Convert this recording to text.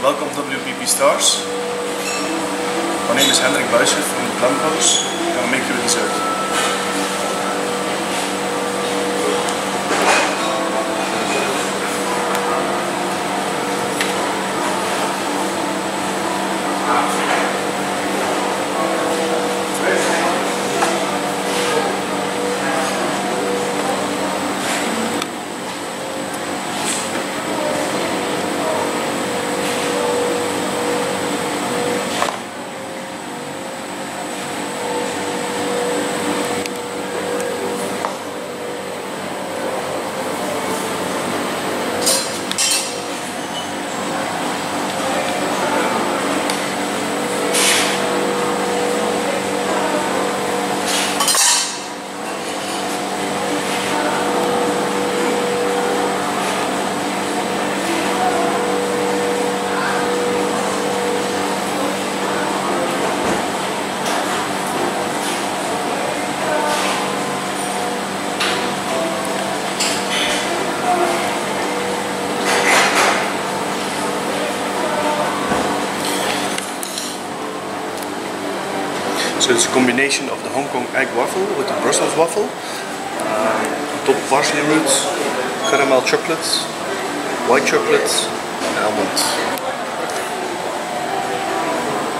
Welcome WPP Stars. My name is Hendrik Buijsen from the Plum Brothers. I'll make you a dessert. So it's a combination of the Hong Kong egg waffle with the Brussels waffle. Um, top parsley roots, caramel chocolates, white chocolates, and almond.